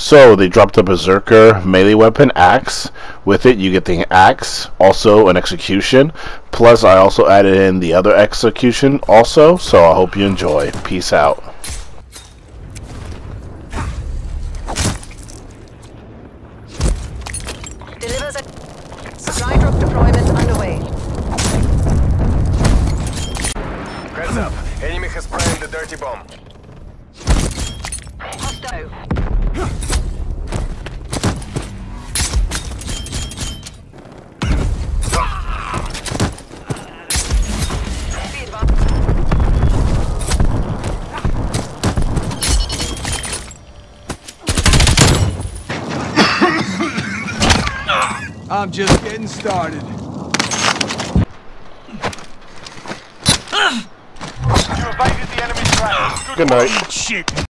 So they dropped a berserker melee weapon axe. With it, you get the axe, also an execution. Plus, I also added in the other execution also. So I hope you enjoy. Peace out. Delivers a supply deployment underway. Heads up. Enemy has planted the dirty bomb. I'm just getting started. You evaded the enemy's trap. Good night. Shit.